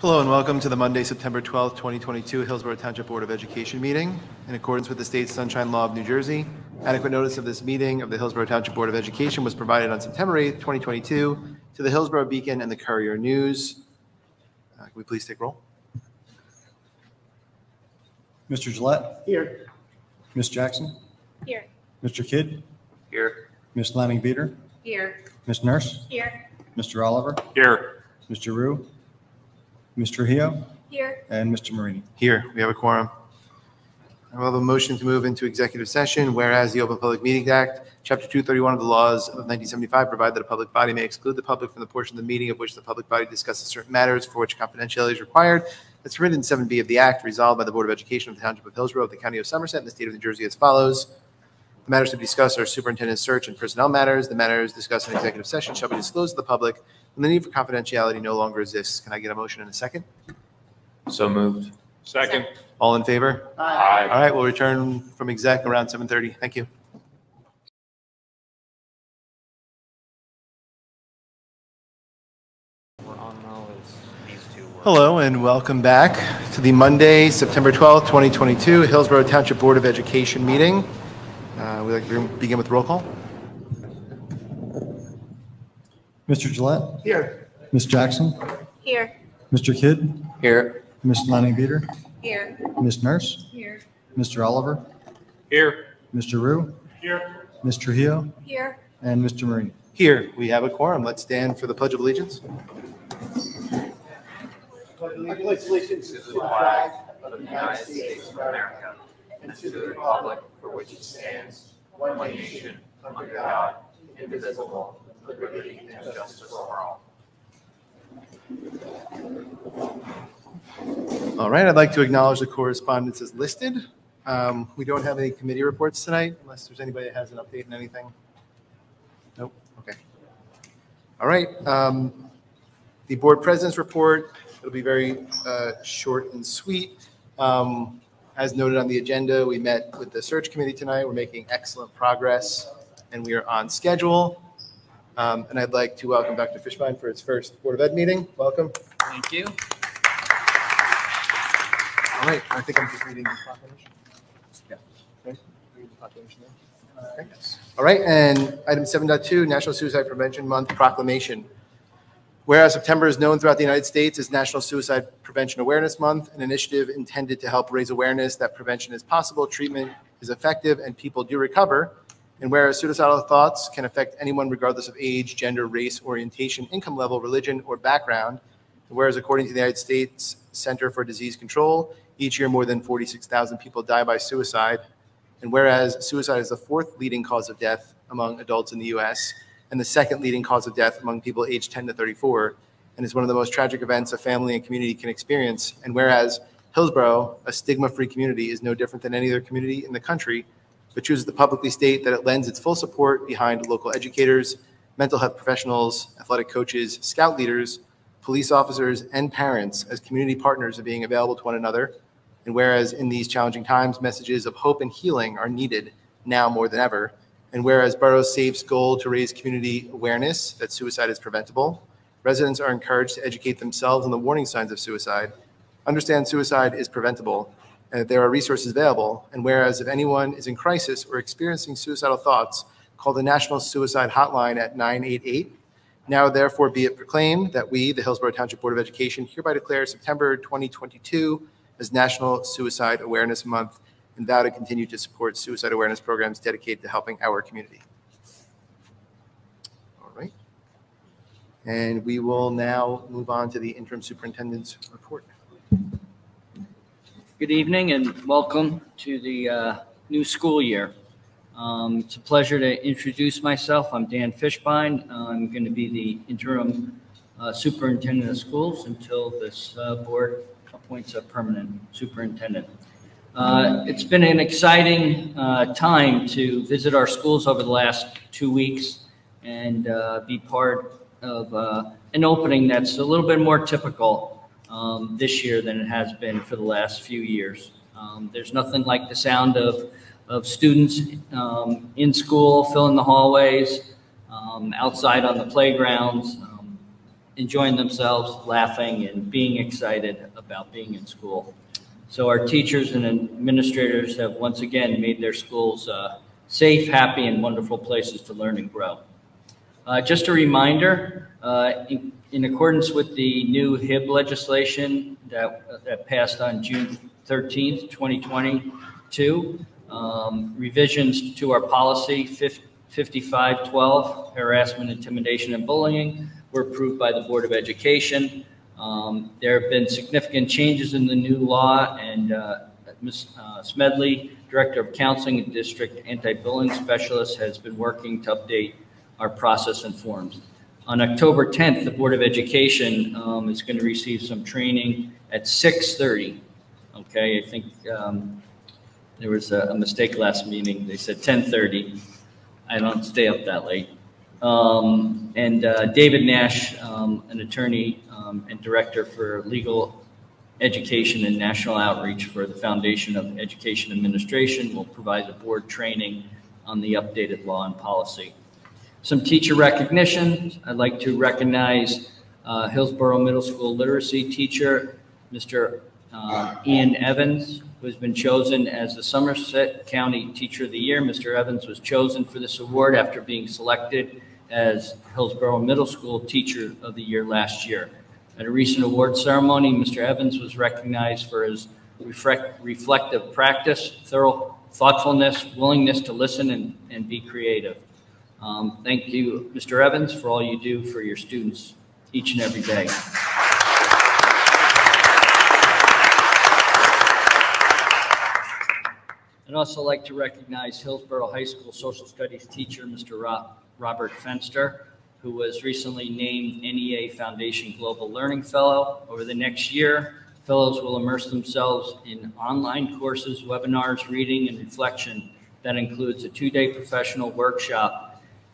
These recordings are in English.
Hello and welcome to the Monday, September 12th, 2022 Hillsborough Township Board of Education meeting. In accordance with the state sunshine law of New Jersey, adequate notice of this meeting of the Hillsborough Township Board of Education was provided on September 8th, 2022 to the Hillsborough Beacon and the Courier News. Uh, Can we please take roll? Mr. Gillette, Here. Ms. Jackson, Here. Mr. Kidd, Here. Ms. Lanning Beater, Here. Ms. Nurse, Here. Mr. Oliver, Here. Mr. Rue, Ms. Trujillo, Here. and Mr. Marini. Here, we have a quorum. I will have a motion to move into executive session, whereas the Open Public Meetings Act, Chapter 231 of the laws of 1975 provide that a public body may exclude the public from the portion of the meeting of which the public body discusses certain matters for which confidentiality is required. That's permitted in 7B of the Act, resolved by the Board of Education of the Township of Hillsborough of the County of Somerset and the State of New Jersey as follows. The matters to be discussed are superintendent search and personnel matters. The matters discussed in executive session shall be disclosed to the public when the need for confidentiality no longer exists. Can I get a motion in a second? So moved. Second. All in favor? Aye. All right, we'll return from exec around 7:30. Thank you. Hello and welcome back to the Monday, September 12th, 2022 Hillsborough Township Board of Education meeting. Uh, We'd like to begin with roll call. Mr. Gillette, Here. Ms. Jackson, Here. Mr. Kidd, Here. Ms. Lanning Beater, Here. Ms. Nurse, Here. Mr. Oliver, Here. Mr. Rue, Here. Ms. Trujillo, Here. and Mr. Marini. Here, we have a quorum. Let's stand for the Pledge of Allegiance. The Pledge of Allegiance to the flag of the United States of America and to the republic for which it stands, one nation, under God, indivisible, with liberty and justice for all. All right, I'd like to acknowledge the correspondence as listed. Um, We don't have any committee reports tonight unless there's anybody that has an update on anything. Nope, okay. All right, um, the board president's report, it'll be very uh, short and sweet. Um, As noted on the agenda, we met with the search committee tonight. We're making excellent progress and we are on schedule. Um, And I'd like to welcome Dr. Fishbein for his first Board of Ed meeting. Welcome. Thank you. All right, I think I'm just reading the proclamation. Yeah. Okay, read the proclamation there. Okay. All right, and item 7.2, National Suicide Prevention Month proclamation. Whereas September is known throughout the United States as National Suicide Prevention Awareness Month, an initiative intended to help raise awareness that prevention is possible, treatment is effective, and people do recover. And whereas suicidal thoughts can affect anyone regardless of age, gender, race, orientation, income level, religion, or background, Whereas according to the United States Center for Disease Control, each year more than 46,000 people die by suicide. And whereas suicide is the fourth leading cause of death among adults in the US and the second leading cause of death among people aged 10 to 34, and is one of the most tragic events a family and community can experience. And whereas Hillsborough, a stigma free community, is no different than any other community in the country, but chooses to publicly state that it lends its full support behind local educators, mental health professionals, athletic coaches, scout leaders, police officers, and parents as community partners of being available to one another. And whereas in these challenging times, messages of hope and healing are needed now more than ever. And whereas Borough Safe's goal to raise community awareness that suicide is preventable, residents are encouraged to educate themselves on the warning signs of suicide, understand suicide is preventable, and that there are resources available. And whereas if anyone is in crisis or experiencing suicidal thoughts, call the National Suicide Hotline at 988 now therefore be it proclaimed that we, the Hillsborough Township Board of Education, hereby declare September 2022 as National Suicide Awareness Month and vow to continue to support suicide awareness programs dedicated to helping our community. All right. And we will now move on to the interim superintendent's report. Good evening and welcome to the uh, new school year. Um, It's a pleasure to introduce myself. I'm Dan Fishbein. I'm going to be the interim uh, superintendent of schools until this uh, board appoints a permanent superintendent. Uh, It's been an exciting uh, time to visit our schools over the last two weeks and uh, be part of an opening that's a little bit more typical um, this year than it has been for the last few years. Um, There's nothing like the sound of, of students um, in school, filling the hallways, um, outside on the playgrounds. Um, enjoying themselves, laughing, and being excited about being in school. So our teachers and administrators have once again made their schools uh, safe, happy, and wonderful places to learn and grow. Uh, Just a reminder, uh, in accordance with the new HIB legislation that that passed on June 13th, 2022, um, revisions to our policy 5512, harassment, intimidation, and bullying, were approved by the Board of Education. Um, There have been significant changes in the new law, and uh, Ms. uh, Smedley, Director of Counseling and District Anti-Bullying Specialist, has been working to update our process and forms. On October 10th, the Board of Education um, is going to receive some training at 6:30. Okay, I think um, there was a a mistake last meeting. They said 10:30. I don't stay up that late. Um, And uh, David Nash, um, an attorney um, and director for legal education and national outreach for the Foundation of Education Administration, will provide the board training on the updated law and policy. Some teacher recognition. I'd like to recognize uh, Hillsborough Middle School literacy teacher, Mr. uh, Ian Evans, who has been chosen as the Somerset County Teacher of the Year. Mr. Evans was chosen for this award after being selected as Hillsborough Middle School Teacher of the Year last year. At a recent award ceremony, Mr. Evans was recognized for his reflective practice, thorough thoughtfulness, willingness to listen and, and be creative. Um, Thank you, Mr. Evans, for all you do for your students each and every day. I'd also like to recognize Hillsborough High School Social Studies teacher, Mr. Ro- Robert Fenster, who was recently named NEA Foundation Global Learning Fellow. Over the next year, fellows will immerse themselves in online courses, webinars, reading, and reflection that includes a two-day professional workshop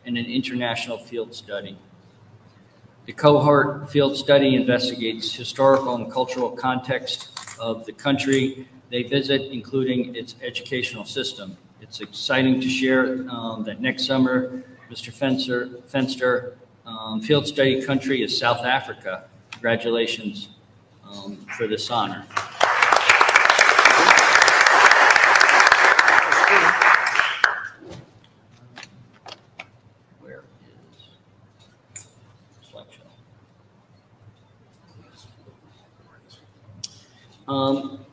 and an international field study. The cohort field study investigates historical and cultural context of the country they visit, including its educational system. It's exciting to share um, that next summer, Mr. Fencer, Fenster, um, field study country is South Africa. Congratulations um, for this honor. Where is slideshow? Um,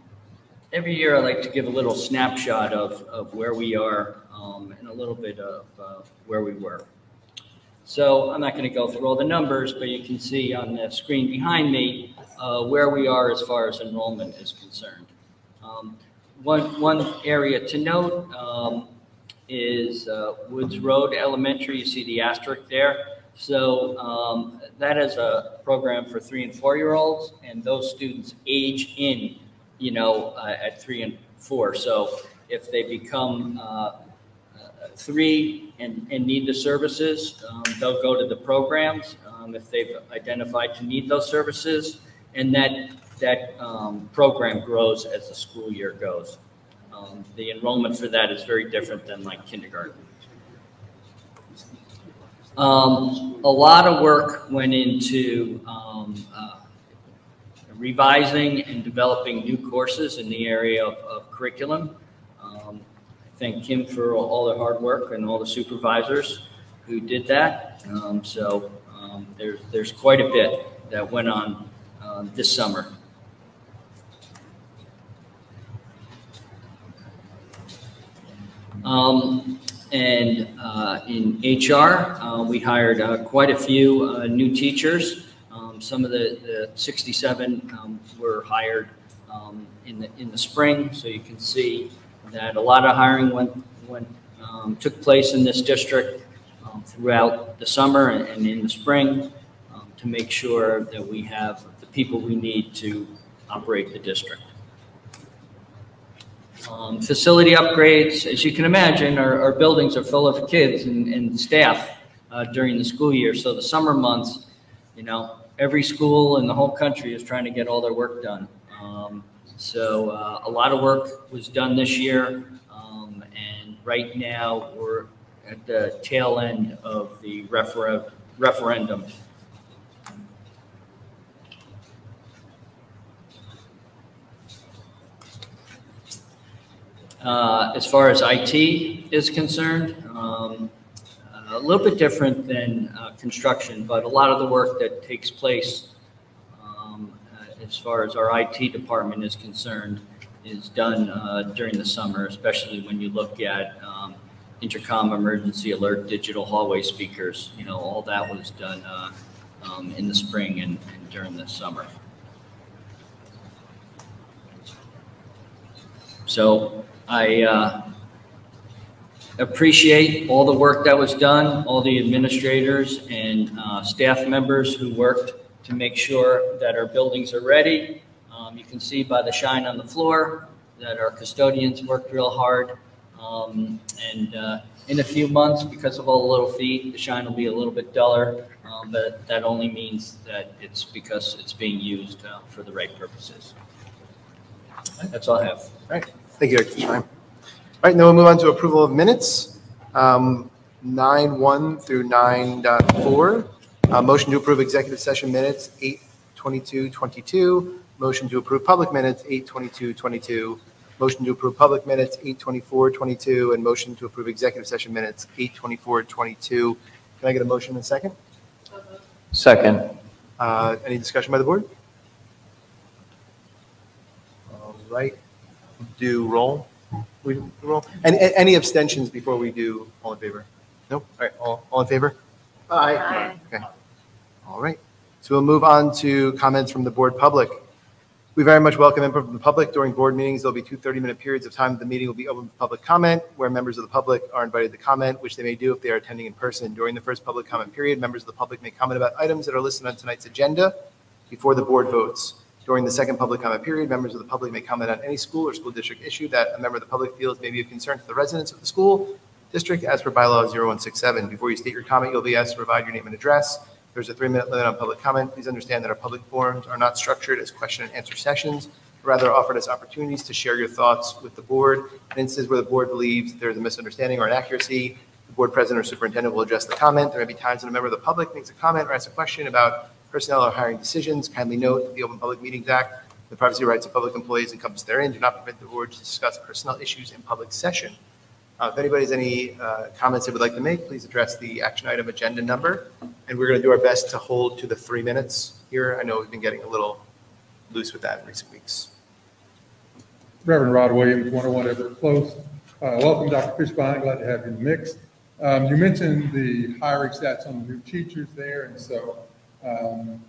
Every year, I like to give a little snapshot of, of where we are um, and a little bit of uh, where we were. So I'm not going to go through all the numbers, but you can see on the screen behind me uh, where we are as far as enrollment is concerned. Um, One, one area to note um, is uh, Woods Road Elementary. You see the asterisk there. So um, that is a program for three and four-year-olds, and those students age in, you know, uh, at three and four. So if they become uh, uh, three and, and need the services, um, they'll go to the programs um, if they've identified to need those services. And that, that um, program grows as the school year goes. Um, The enrollment for that is very different than like kindergarten. Um, A lot of work went into um, revising and developing new courses in the area of, of curriculum. Um, I Thank Kim for all their hard work and all the supervisors who did that. Um, So um, there's, there's quite a bit that went on uh, this summer. Um, And uh, in HR, uh, we hired uh, quite a few uh, new teachers. Some of the the 67 um, were hired um, in the, in the spring, so you can see that a lot of hiring went, went, um, took place in this district throughout the summer and and in the spring to make sure that we have the people we need to operate the district. Um, Facility upgrades, as you can imagine, our, our buildings are full of kids and, and staff uh, during the school year. So the summer months, you know, every school in the whole country is trying to get all their work done. Um, so uh, a lot of work was done this year, um, and right now we're at the tail end of the refer referendum. Uh, as far as IT is concerned, um, a little bit different than uh, construction, but a lot of the work that takes place um, uh, as far as our IT department is concerned is done uh, during the summer, especially when you look at um, intercom emergency alert, digital hallway speakers, you know, all that was done uh, um, in the spring and and during the summer. So I uh, appreciate all the work that was done, all the administrators and uh, staff members who worked to make sure that our buildings are ready. Um, You can see by the shine on the floor that our custodians worked real hard. Um, And uh, in a few months, because of all the little feet, the shine will be a little bit duller. um, But that only means that it's because it's being used uh, for the right purposes. That's all I have. Thank you, Dr. All right, now we'll move on to approval of minutes, um, 9.1 through 9.4. Uh, Motion to approve executive session minutes, 8.22.22. Motion to approve public minutes, 8.22.22. Motion to approve public minutes, 8.24.22. And motion to approve executive session minutes, 8.24.22. Can I get a motion in a second? Second. Uh, Any discussion by the board? All right, do roll. We roll. And a- any abstentions before we do all in favor? Nope. All right, all, all in favor? Aye. Okay. All right. So we'll move on to comments from the board public. We very much welcome input from the public. During board meetings, there'll be two 30-minute periods of time. The meeting will be open to public comment, where members of the public are invited to comment, which they may do if they are attending in person. During the first public comment period, members of the public may comment about items that are listed on tonight's agenda before the board votes. During the second public comment period, members of the public may comment on any school or school district issue that a member of the public feels may be of concern to the residents of the school district as per bylaw 0167. Before you state your comment, you'll be asked to provide your name and address. There's a three-minute limit on public comment. Please understand that our public forums are not structured as question and answer sessions, but rather offered as opportunities to share your thoughts with the board. In instances where the board believes there's a misunderstanding or inaccuracy, the board president or superintendent will address the comment. There may be times when a member of the public makes a comment or asks a question about personnel or hiring decisions. Kindly note that the Open Public Meetings Act, the privacy rights of public employees encompassed therein do not permit the board to discuss personnel issues in public session. Uh, If anybody has any uh, comments they would like to make, please address the action item agenda number. And we're going to do our best to hold to the three minutes here. I know we've been getting a little loose with that in recent weeks. Reverend Rod Williams, 101 Everett Close. Uh, Welcome, Dr. Fishbein, glad to have you in the mix. Um, You mentioned the hiring stats on the new teachers there, and so um,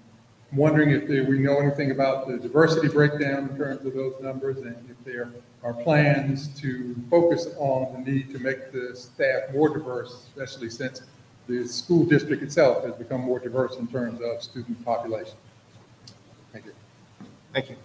I'm wondering if there- we know anything about the diversity breakdown in terms of those numbers, and if there are plans to focus on the need to make the staff more diverse, especially since the school district itself has become more diverse in terms of student population. Thank you. Thank you.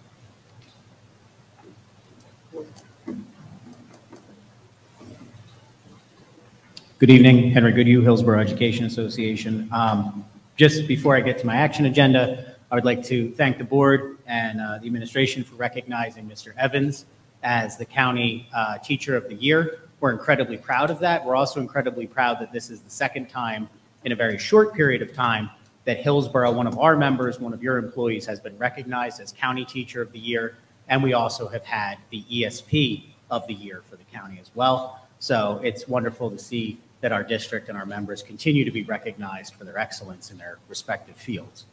Good evening, Henry Goodhue, Hillsborough Education Association. Um, Just before I get to my action agenda, I would like to thank the board and uh, the administration for recognizing Mr. Evans as the County uh, Teacher of the Year. We're incredibly proud of that. We're also incredibly proud that this is the second time in a very short period of time that Hillsborough, one of our members, one of your employees, has been recognized as County Teacher of the Year. And we also have had the ESP of the Year for the county as well. So it's wonderful to see that our district and our members continue to be recognized for their excellence in their respective fields.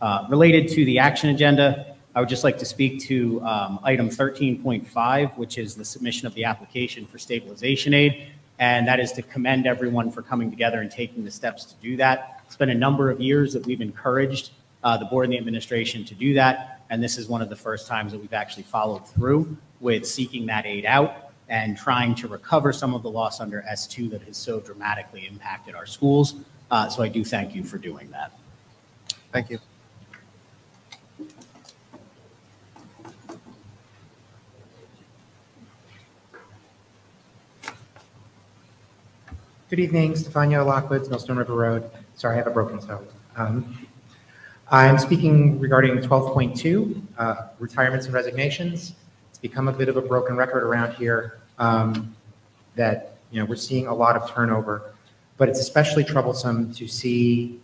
Uh, Related to the action agenda, I would just like to speak to um, item 13.5, which is the submission of the application for stabilization aid. And that is to commend everyone for coming together and taking the steps to do that. It's been a number of years that we've encouraged uh, the board and the administration to do that. And this is one of the first times that we've actually followed through with seeking that aid out and trying to recover some of the loss under S2 that has so dramatically impacted our schools. Uh, So I do thank you for doing that. Thank you. Good evening, Stefania Lockwoods, Millstone River Road. Sorry, I have a broken toe. Um, I'm speaking regarding 12.2, uh, retirements and resignations. It's become a bit of a broken record around here um, that, you know, we're seeing a lot of turnover, but it's especially troublesome to see,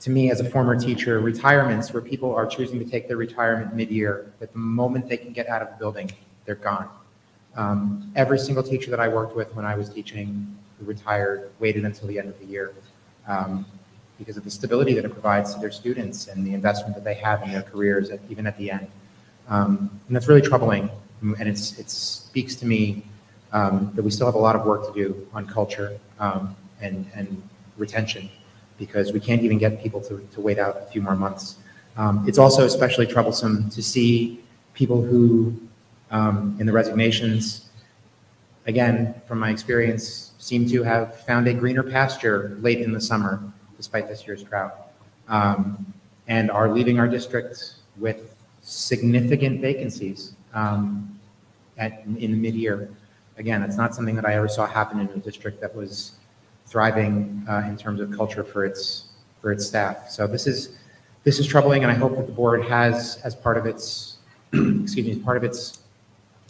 to me as a former teacher, retirements where people are choosing to take their retirement mid-year, but the moment they can get out of the building, they're gone. Um, Every single teacher that I worked with when I was teaching who retired waited until the end of the year um, because of the stability that it provides to their students and the investment that they have in their careers, at- even at the end. Um, And that's really troubling, and it's, it speaks to me um, that we still have a lot of work to do on culture um, and, and retention, because we can't even get people to, to wait out a few more months. Um, It's also especially troublesome to see people who, um, in the resignations, again, from my experience, seem to have found a greener pasture late in the summer, despite this year's drought, um, and are leaving our district with significant vacancies um, at, in the mid-year. Again, it's not something that I ever saw happen in a district that was thriving uh, in terms of culture for its, for its staff. So this is, this is troubling, and I hope that the board has, as part of its, excuse me, as part of its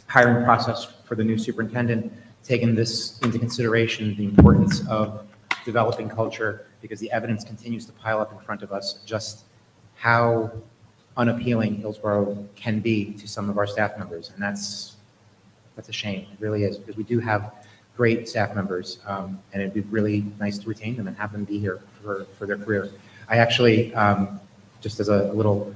hiring process for the new superintendent, taken this into consideration, the importance of developing culture, because the evidence continues to pile up in front of us, just how unappealing Hillsborough can be to some of our staff members, and that's, that's a shame, it really is, because we do have great staff members, um, and it'd be really nice to retain them and have them be here for, for their career. I actually, um, just as a little,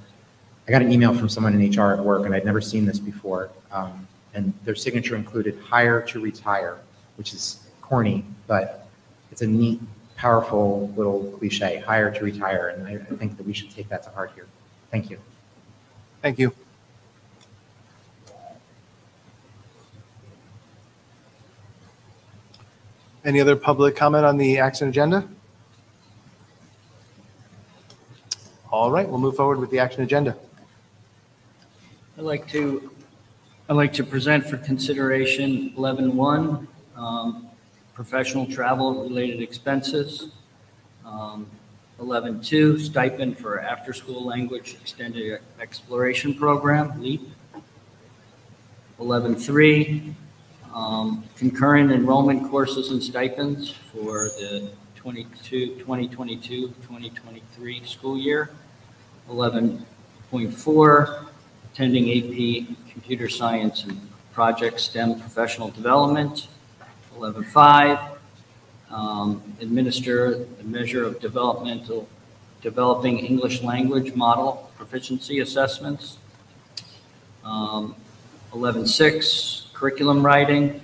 I got an email from someone in HR at work, and I'd never seen this before, um, and their signature included hire to retire, which is corny, but it's a neat, powerful little cliche, hire to retire, and I I think that we should take that to heart here. Thank you. Thank you. Any other public comment on the action agenda? All right, we'll move forward with the action agenda. I'd like to, I'd like to present for consideration 11.1, um, professional travel-related expenses. Um, 11.2, stipend for after-school language extended exploration program, LEAP. 11.3, um, concurrent enrollment courses and stipends for the 22, 2022, 2023 school year. 11.4, attending AP Computer Science and Project STEM Professional Development. 11.5, um, administer the measure of developmental, developing English language model proficiency assessments. Um, 11.6, curriculum writing.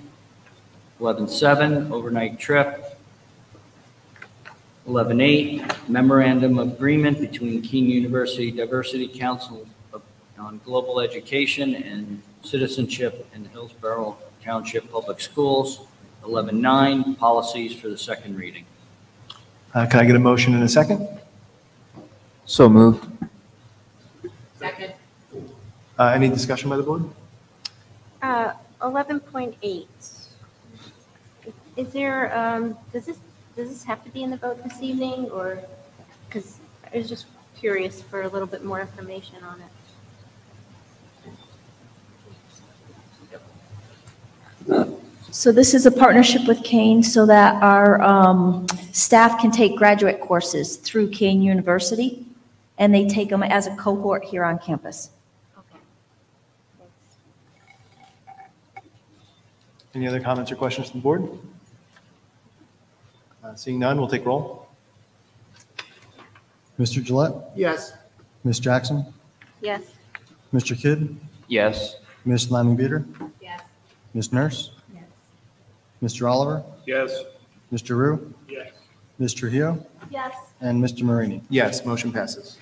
11.7, overnight trip. 11.8, memorandum of agreement between Kean University Diversity Council of- on Global Education and Citizenship in Hillsborough Township Public Schools. 11.9, policies for the second reading. Uh, Can I get a motion in a second? So moved. Second. Uh, Any discussion by the board? Uh, 11.8. Is there, um, does this, does this have to be in the vote this evening, or, because I was just curious for a little bit more information on it. So this is a partnership with Kean so that our um, staff can take graduate courses through Kean University, and they take them as a cohort here on campus. Okay. Any other comments or questions from the board? Uh, Seeing none, we'll take roll. Mr. Gillette, Yes. Ms. Jackson, Yes. Mr. Kidd, Yes. Ms. Lanning Beater, Yes. Ms. Nurse, Yes. Mr. Oliver, Yes. Mr. Rue, Yes. Mr. Trujillo, Yes. and Mr. Marini. Yes, motion passes.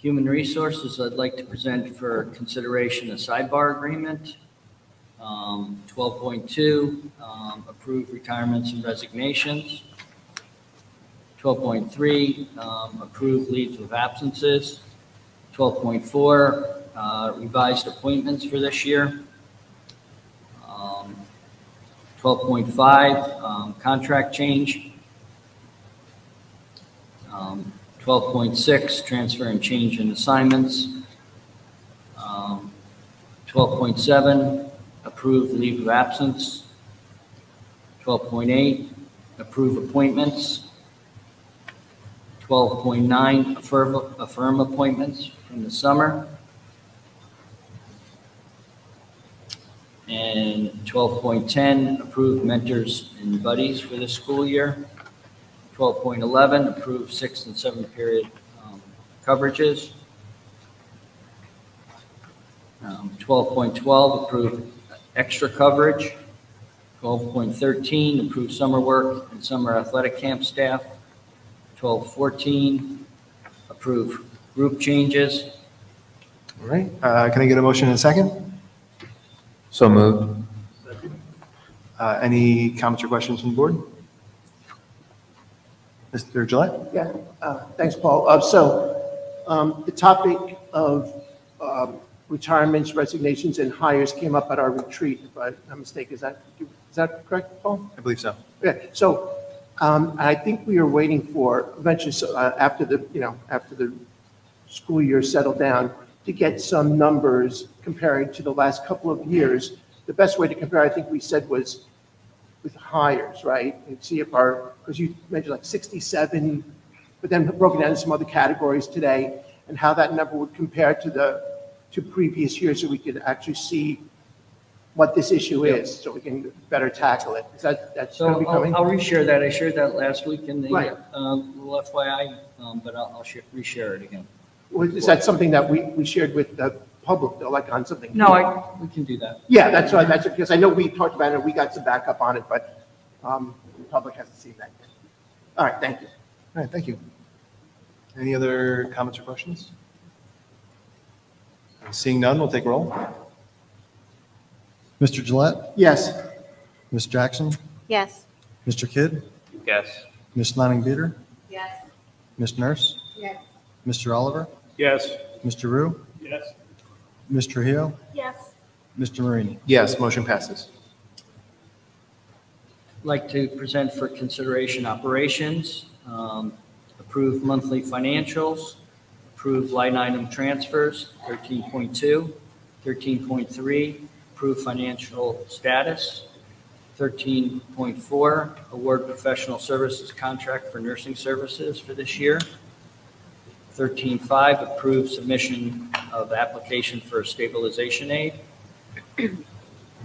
Human Resources, I'd like to present for consideration a sidebar agreement. Um, 12.2, um, approve retirements and resignations. 12.3, um, approve leaves of absences. 12.4, uh, revised appointments for this year. Um, 12.5, um, contract change. Um, 12.6, transfer and change in assignments. Um, 12.7, approve leave of absence. 12.8, approve appointments. 12.9, affirm affirm appointments from the summer. And 12.10, approved mentors and buddies for this school year. 12.11, approved sixth and seventh period um, coverages. Um, 12.12, approved extra coverage. 12.13, approved summer work and summer athletic camp staff. 12.14, approve group changes. All right, uh, can I get a motion in a second? So moved. Uh, Any comments or questions from the board? Mr. Gillette? Yeah, uh, thanks, Paul. Uh, So um, the topic of um, retirements, resignations, and hires came up at our retreat, if I'm not mistaken. Is that, is that correct, Paul? I believe so. Yeah, so um, I think we are waiting for eventually, so, uh, after the, you know, after the school year settled down, to get some numbers comparing to the last couple of years. The best way to compare, I think we said, was with hires, right? And see if our, because you mentioned like 67, but then broken down into some other categories today, and how that number would compare to the, to previous years, so we could actually see what this issue is, so we can better tackle it. Is that, that's So going to be I'll coming? I'll reshare that. I shared that last week in the Right. um, little FYI, um, but I'll I'll share- reshare it again. Was- Is that something that we, we shared with the public, though, like on something? No, I, we can do that. Yeah, that's why, that's, because I know we talked about it, and we got some backup on it, but, um, the public hasn't seen that yet. All right, thank you. All right, thank you. Any other comments or questions? Seeing none, we'll take roll. Mr. Gillette, Yes, Ms. Jackson, Yes. Mr. Kidd, Yes. Ms. Lanning Beater, Yes. Ms. Nurse, Yes. Mr. Oliver, Yes. Mr. Rue, Yes. Mr. Hill, Yes. Mr. Marini. Yes, motion passes. Like to present for consideration operations, um, approve monthly financials, approve line item transfers, 13.2, 13.3, approve financial status, 13.4, award professional services contract for nursing services for this year, 13.5, approve submission of application for stabilization aid,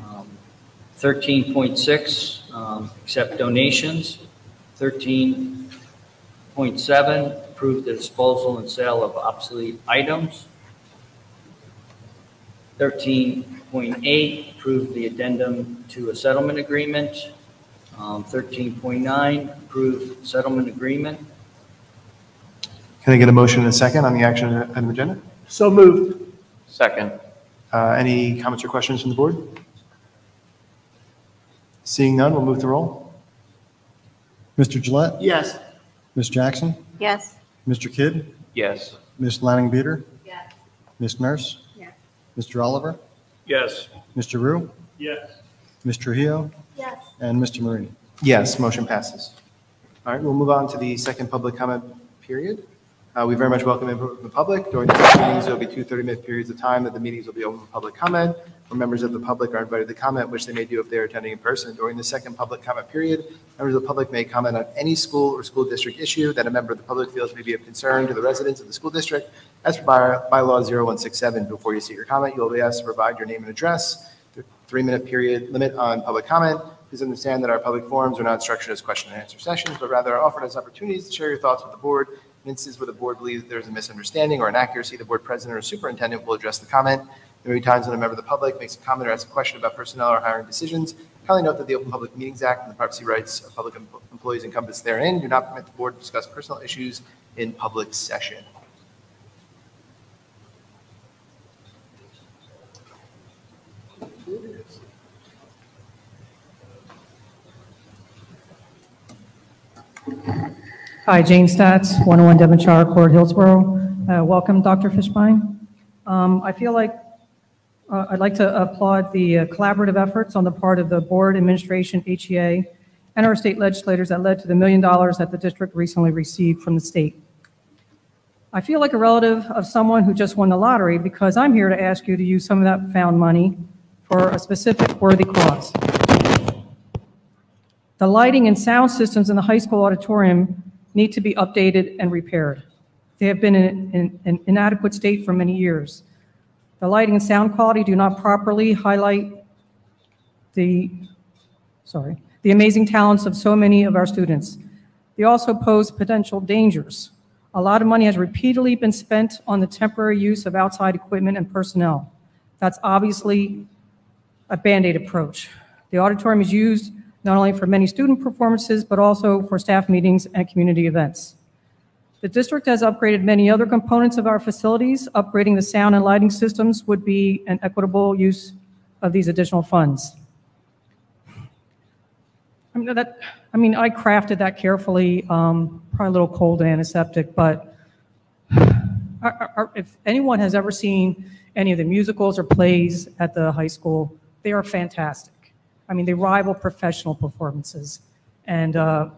Um, 13.6, um, accept donations. 13.7, approve the disposal and sale of obsolete items. 13.8, approve the addendum to a settlement agreement. Um, 13.9, approve settlement agreement. Can I get a motion in a second on the action item agenda? so moved. Second. Uh, Any comments or questions from the board? Seeing none, we'll move to roll. Mr. Gillette, Yes, Ms. Jackson, Yes. Mr. Kidd, Yes. Ms. Lanning Beater, Yes. Ms. Nurse, Yes. Mr. Oliver, Yes. Mr. Rue, Yes. Ms. Trujillo, Yes. and Mr. Marini. Yes, motion passes. All right, we'll move on to the second public comment period. Uh, We very much welcome input from the public. During the meetings, there'll be two 30-minute periods of time that the meetings will be open for public comment, where members of the public are invited to comment, which they may do if they're attending in person. During the second public comment period, members of the public may comment on any school or school district issue that a member of the public feels may be of concern to the residents of the school district. As per by- bylaw 0167, before you state your comment, you will be asked to provide your name and address. The Three-minute period limit on public comment. Please understand that our public forums are not structured as question and answer sessions, but rather are offered as opportunities to share your thoughts with the board. In instances where the board believes there's a misunderstanding or inaccuracy, the board president or superintendent will address the comment. There may be times when a member of the public makes a comment or asks a question about personnel or hiring decisions. Kindly note that the Open Public Meetings Act and the privacy rights of public em- employees encompassed therein do not permit the board to discuss personal issues in public session. Hi, Jane Stats, 101 Devonshire Court, Hillsborough. Uh, Welcome, Dr. Fishbein. Um, I feel like uh, I'd like to applaud the uh, collaborative efforts on the part of the board, administration, HEA, and our state legislators that led to the million dollars that the district recently received from the state. I feel like a relative of someone who just won the lottery because I'm here to ask you to use some of that found money for a specific worthy cause. The lighting and sound systems in the high school auditorium need to be updated and repaired. They have been in in an inadequate state for many years. The lighting and sound quality do not properly highlight the, sorry, the amazing talents of so many of our students. They also pose potential dangers. A lot of money has repeatedly been spent on the temporary use of outside equipment and personnel. That's obviously a Band-Aid approach. The auditorium is used not only for many student performances, but also for staff meetings and community events. The district has upgraded many other components of our facilities. Upgrading the sound and lighting systems would be an equitable use of these additional funds. I mean, that, I mean, I crafted that carefully, um, probably a little cold and antiseptic, but are- are- if anyone has ever seen any of the musicals or plays at the high school, they are fantastic. I mean, they rival professional performances. And uh,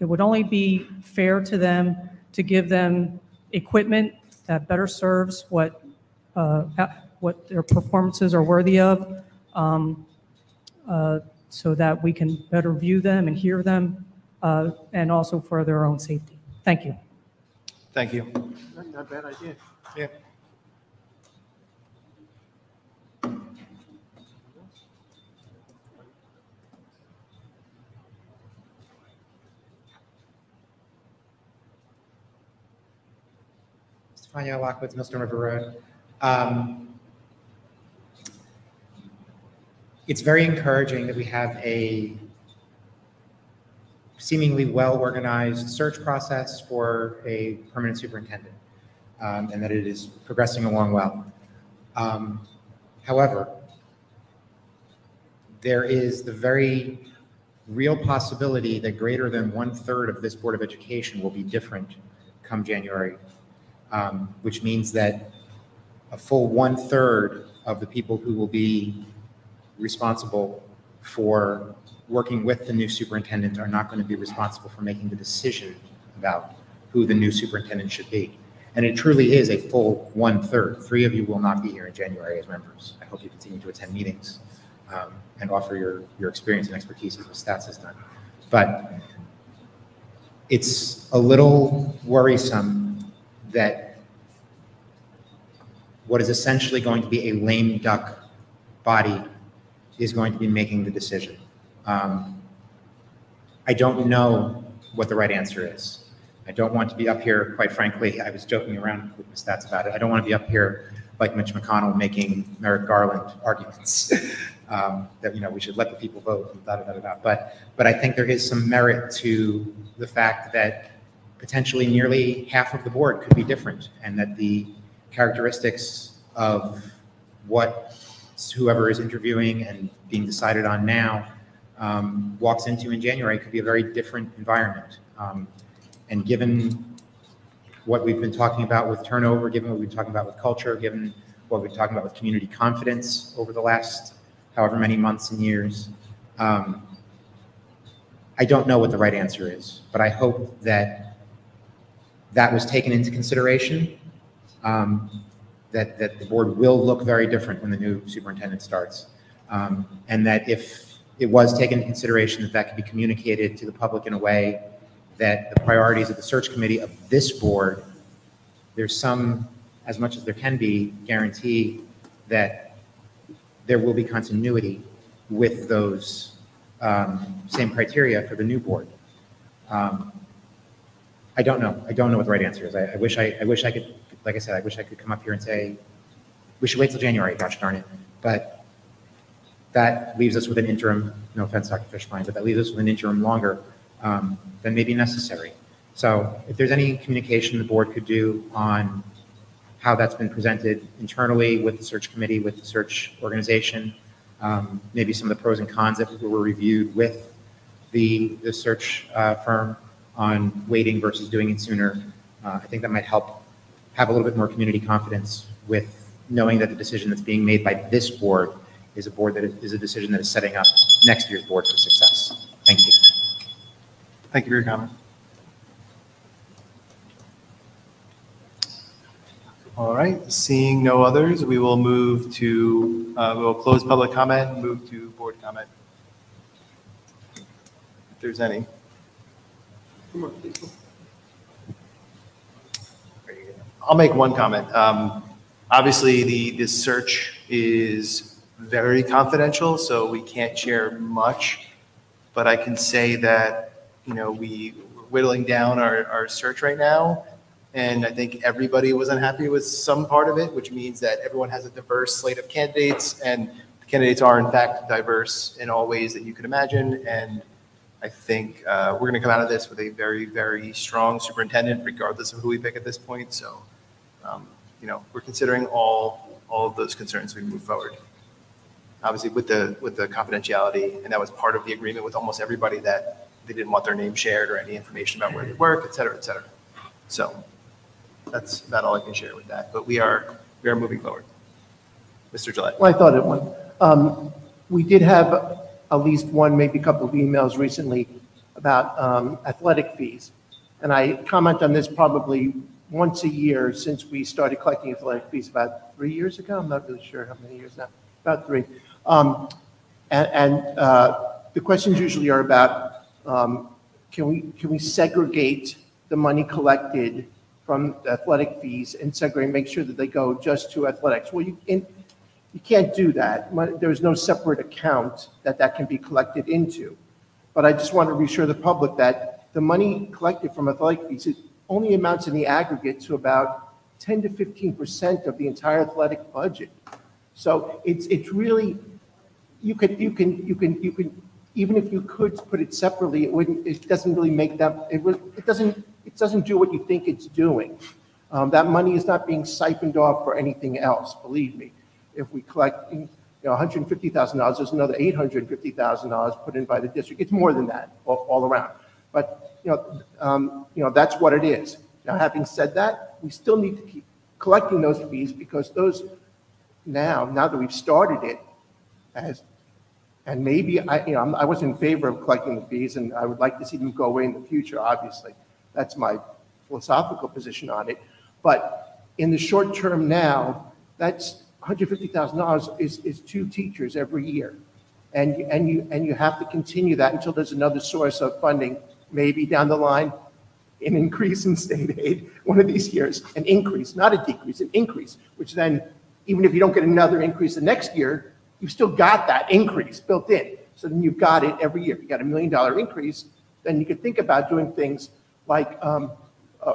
it would only be fair to them to give them equipment that better serves what, uh, what their performances are worthy of, um, uh, so that we can better view them and hear them, uh, and also for their own safety. Thank you. Thank you. Not not a bad idea. Yeah. Stefania Lockwitz, Millstone River Road. Um, It's very encouraging that we have a seemingly well-organized search process for a permanent superintendent, um, and that it is progressing along well. Um, However, there is the very real possibility that greater than one-third of this Board of Education will be different come January, um, which means that a full one-third of the people who will be responsible for working with the new superintendent are not going to be responsible for making the decision about who the new superintendent should be. And it truly is a full one-third. Three of you will not be here in January as members. I hope you continue to attend meetings um, and offer your, your experience and expertise as the stats has done. But it's a little worrisome that what is essentially going to be a lame duck body is going to be making the decision. Um, I don't know what the right answer is. I don't want to be up here, quite frankly, I was joking around with the stats about it. I don't want to be up here like Mitch McConnell making Merrick Garland arguments um, that, you know, we should let the people vote, and da, da, da, da. But, but I think there is some merit to the fact that potentially nearly half of the board could be different and that the characteristics of what whoever is interviewing and being decided on now um, walks into in January could be a very different environment. Um, and given what we've been talking about with turnover, given what we've been talking about with culture, given what we've been talking about with community confidence over the last however many months and years, um, I don't know what the right answer is, but I hope that that was taken into consideration. Um, that, that the board will look very different when the new superintendent starts. Um, and that if it was taken into consideration, that that could be communicated to the public in a way that the priorities of the search committee of this board, there's some, as much as there can be, guarantee that there will be continuity with those um, same criteria for the new board. Um, I don't know. I don't know what the right answer is. I, I wish I, I wish I could, like I said, I wish I could come up here and say, we should wait till January, gosh darn it. But that leaves us with an interim, no offense, Dr. Fishbein, but that leaves us with an interim longer um, than may be necessary. So if there's any communication the board could do on how that's been presented internally with the search committee, with the search organization, um, maybe some of the pros and cons that were reviewed with the, the search uh, firm on waiting versus doing it sooner. Uh, I think that might help have a little bit more community confidence with knowing that the decision that's being made by this board is a board that is a decision that is setting up next year's board for success. Thank you. Thank you for your comment. All right, seeing no others, we will move to, uh, we will close public comment, move to board comment. If there's any. I'll make one comment. Um, Obviously, the, this search is very confidential, so we can't share much. But I can say that, you know, we we're whittling down our, our search right now. And I think everybody was unhappy with some part of it, which means that everyone has a diverse slate of candidates. And the candidates are in fact diverse in all ways that you could imagine. And I think uh, we're going to come out of this with a very, very strong superintendent, regardless of who we pick at this point. So, um, you know, we're considering all, all of those concerns as we move forward. Obviously, with the, with the confidentiality, and that was part of the agreement with almost everybody that they didn't want their name shared or any information about where they work, et cetera, et cetera. So that's about all I can share with that. But we are, we are moving forward. Mr. Gillette. Well, I thought it one. Um, We did have at least one, maybe a couple of emails recently about um, athletic fees. And I comment on this probably once a year since we started collecting athletic fees about three years ago. I'm not really sure how many years now, about three. Um, And, and uh, the questions usually are about, um, can we, can we segregate the money collected from athletic fees and segregate, make sure that they go just to athletics? Well, you, in, you can't do that. There's no separate account that that can be collected into. But I just want to reassure the public that the money collected from athletic fees, it only amounts in the aggregate to about 10 to 15% of the entire athletic budget. So it's, it's really, you can, you can, you can, you can, even if you could put it separately, it wouldn't, it doesn't really make that, it would, it doesn't, it doesn't do what you think it's doing. Um, that money is not being siphoned off for anything else, believe me. If we collect, you know, $150,000, there's another $850,000 put in by the district. It's more than that, all, all around. But, you know, um, you know, that's what it is. Now, having said that, we still need to keep collecting those fees because those, now, now that we've started it, as, and maybe, I, you know, I was in favor of collecting the fees, and I would like to see them go away in the future, obviously. That's my philosophical position on it. But in the short term now, that's $150,000 is, is two teachers every year. And, and you, and you have to continue that until there's another source of funding, maybe down the line, an increase in state aid one of these years, an increase, not a decrease, an increase, which then, even if you don't get another increase the next year, you've still got that increase built in. So then you've got it every year. If you got a million dollar increase, then you could think about doing things like um, uh,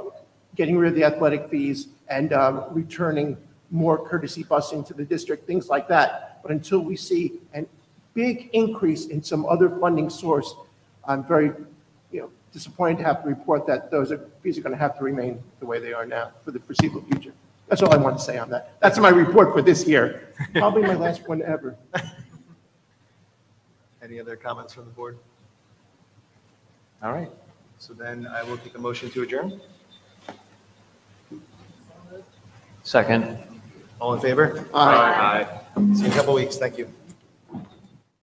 getting rid of the athletic fees and um, returning more courtesy busing to the district, things like that. But until we see a big increase in some other funding source, I'm very, you know, disappointed to have to report that those are- fees are going to have to remain the way they are now for the foreseeable future. That's all I want to say on that. That's my report for this year. Probably my last one ever. Any other comments from the board? All right, so then I will take a motion to adjourn. Second. All in favor? Aye. See you in a couple weeks. Thank you.